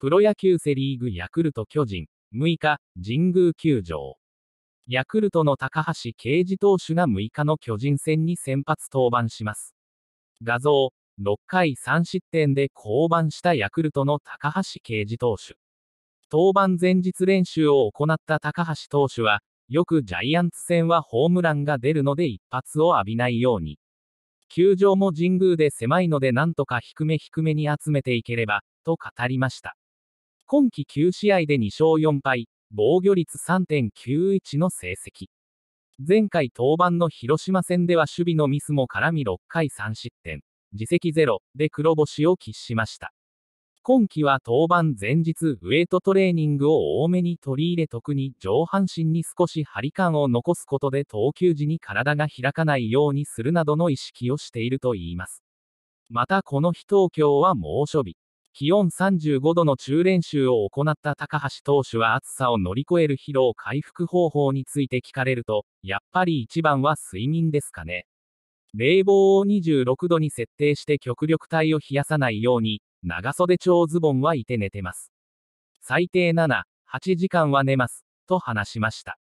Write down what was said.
プロ野球セリーグヤクルト巨人、6日、神宮球場。ヤクルトの高橋奎二投手が6日の巨人戦に先発登板します。画像、6回3失点で降板したヤクルトの高橋奎二投手。登板前日練習を行った高橋投手は、よくジャイアンツ戦はホームランが出るので一発を浴びないように。球場も神宮で狭いのでなんとか低め低めに集めていければ、と語りました。今季9試合で2勝4敗、防御率3.91の成績。前回登板の広島戦では守備のミスも絡み6回3失点、自責ゼロで黒星を喫しました。今季は登板前日ウェイトトレーニングを多めに取り入れ特に上半身に少し張り感を残すことで投球時に体が開かないようにするなどの意識をしているといいます。またこの日東京は猛暑日。気温35度の中練習を行った高橋投手は暑さを乗り越える疲労回復方法について聞かれると、やっぱり一番は睡眠ですかね。冷房を26度に設定して極力体を冷やさないように、長袖長ズボンはいて寝てます。最低7、8時間は寝ます、と話しました。